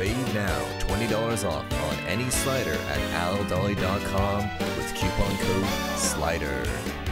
Save now $20 off on any slider at aldolly.com with coupon code SLIDER.